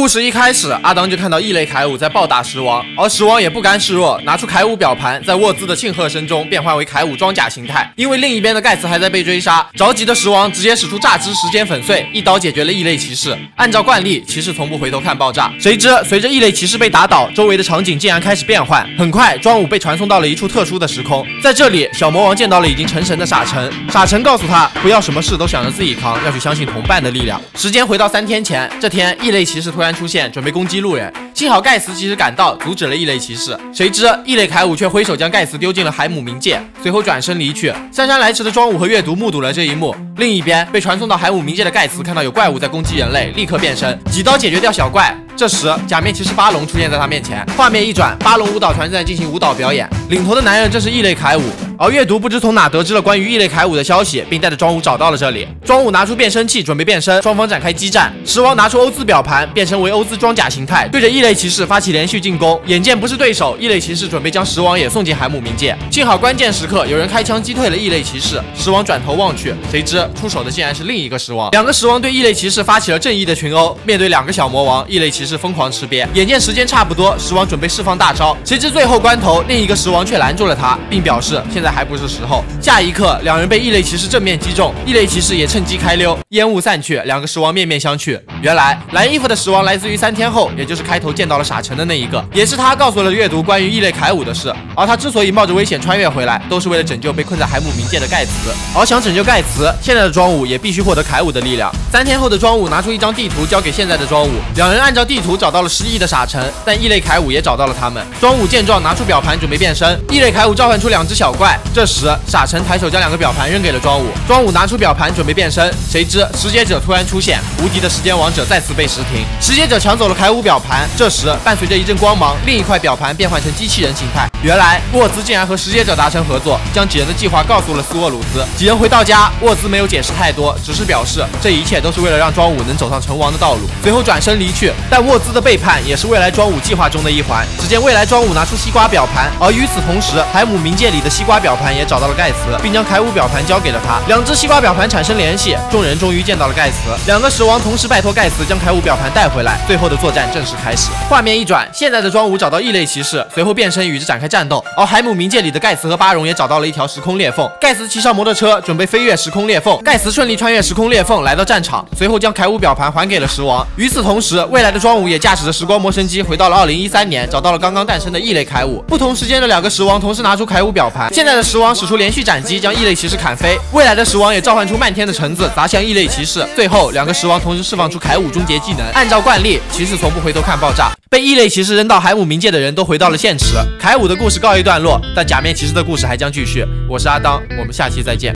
故事一开始，阿当就看到异类凯武在暴打石王，而石王也不甘示弱，拿出凯武表盘，在沃兹的庆贺声中变换为凯武装甲形态。因为另一边的盖茨还在被追杀，着急的石王直接使出榨汁时间粉碎，一刀解决了异类骑士。按照惯例，骑士从不回头看爆炸，谁知随着异类骑士被打倒，周围的场景竟然开始变换。很快，庄武被传送到了一处特殊的时空，在这里，小魔王见到了已经成神的傻橙，傻橙告诉他不要什么事都想着自己扛，要去相信同伴的力量。时间回到三天前，这天异类骑士突然出现，准备攻击路人。幸好盖茨及时赶到，阻止了异类骑士。谁知异类凯武却挥手将盖茨丢进了海姆冥界，随后转身离去。姗姗来迟的庄武和阅读目睹了这一幕。另一边，被传送到海姆冥界的盖茨看到有怪物在攻击人类，立刻变身，几刀解决掉小怪。这时，假面骑士巴龙出现在他面前，画面一转，巴龙舞蹈团正在进行舞蹈表演，领头的男人正是异类凯武。而阅读不知从哪得知了关于异类铠武的消息，并带着庄武找到了这里。庄武拿出变身器，准备变身，双方展开激战。石王拿出欧兹表盘，变身为欧兹装甲形态，对着异类骑士发起连续进攻。眼见不是对手，异类骑士准备将石王也送进海姆冥界。幸好关键时刻有人开枪击退了异类骑士。石王转头望去，谁知出手的竟然是另一个石王。两个石王对异类骑士发起了正义的群殴。面对两个小魔王，异类骑士疯狂吃瘪。眼见时间差不多，石王准备释放大招，谁知最后关头，另一个石王却拦住了他，并表示现在还不是时候。下一刻，两人被异类骑士正面击中，异类骑士也趁机开溜，烟雾散去，两个石王面面相觑。原来蓝衣服的石王来自于三天后，也就是开头见到了傻成的那一个，也是他告诉了阅读关于异类铠武的事。而他之所以冒着危险穿越回来，都是为了拯救被困在海姆冥界的盖茨。而想拯救盖茨，现在的庄武也必须获得铠武的力量。三天后的庄武拿出一张地图交给现在的庄武，两人按照地图找到了失忆的傻成，但异类铠武也找到了他们。庄武见状拿出表盘准备变身，异类铠武召唤出两只小怪。这时傻成抬手将两个表盘扔给了庄武，庄武拿出表盘准备变身，谁知时间者突然出现，无敌的时间王者再次被石停，时间者抢走了凯武表盘。这时伴随着一阵光芒，另一块表盘变换成机器人形态。原来沃兹竟然和时间者达成合作，将几人的计划告诉了斯沃鲁斯。几人回到家，沃兹没有解释太多，只是表示这一切都是为了让庄武能走上成王的道路。随后转身离去。但沃兹的背叛也是未来庄武计划中的一环。只见未来庄武拿出西瓜表盘，而与此同时，海姆冥界里的西瓜表盘也找到了盖茨，并将凯武表盘交给了他。两只西瓜表盘产生联系，众人终于见到了盖茨。两个石王同时拜托盖茨将凯武表盘带回来。最后的作战正式开始。画面一转，现在的庄武找到异类骑士，随后变身与之展开战斗。而海姆冥界里的盖茨和巴戎也找到了一条时空裂缝。盖茨骑上摩托车，准备飞越时空裂缝。盖茨顺利穿越时空裂缝，来到战场，随后将凯武表盘还给了石王。与此同时，未来的庄武也驾驶着时光魔神机回到了2013年，找到了刚刚诞生的异类凯武。不同时间的两个石王同时拿出凯武表盘。现在的石王使出连续斩击，将异类骑士砍飞。未来的石王也召唤出漫天的橙子，砸向异类骑士。最后，两个石王同时释放出铠武终结技能。按照惯例，骑士从不回头看爆炸。被异类骑士扔到海姆冥界的人都回到了现实。铠武的故事告一段落，但假面骑士的故事还将继续。我是阿当，我们下期再见。